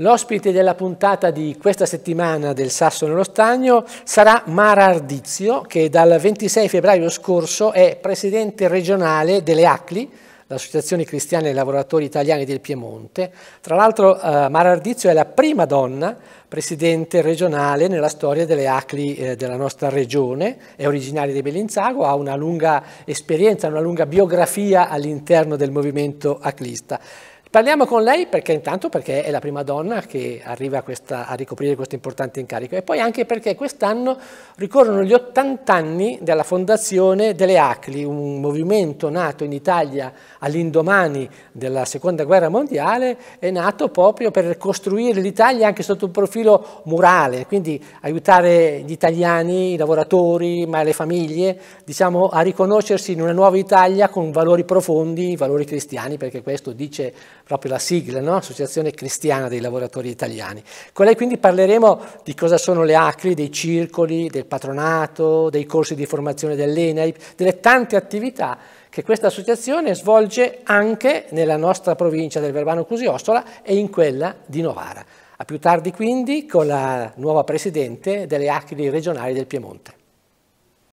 L'ospite della puntata di questa settimana del Sasso nello Stagno sarà Mara Ardizio, che dal 26 febbraio scorso è presidente regionale delle ACLI, l'Associazione Cristiana dei Lavoratori Italiani del Piemonte. Tra l'altro eh, Mara Ardizio è la prima donna presidente regionale nella storia delle ACLI eh, della nostra regione, è originaria di Bellinzago, ha una lunga esperienza, una lunga biografia all'interno del movimento aclista. Parliamo con lei perché intanto perché è la prima donna che arriva a, questa, a ricoprire questo importante incarico e poi anche perché quest'anno ricorrono gli 80 anni della fondazione delle ACLI, un movimento nato in Italia all'indomani della seconda guerra mondiale, è nato proprio per costruire l'Italia anche sotto un profilo morale, quindi aiutare gli italiani, i lavoratori, ma le famiglie, diciamo, a riconoscersi in una nuova Italia con valori profondi, valori cristiani, perché questo dice proprio la sigla, no? Associazione Cristiana dei Lavoratori Italiani. Con lei quindi parleremo di cosa sono le ACLI, dei circoli, del patronato, dei corsi di formazione dell'ENAIP, delle tante attività che questa associazione svolge anche nella nostra provincia del Verbano Cusio-Ossola e in quella di Novara. A più tardi quindi con la nuova presidente delle ACLI regionali del Piemonte.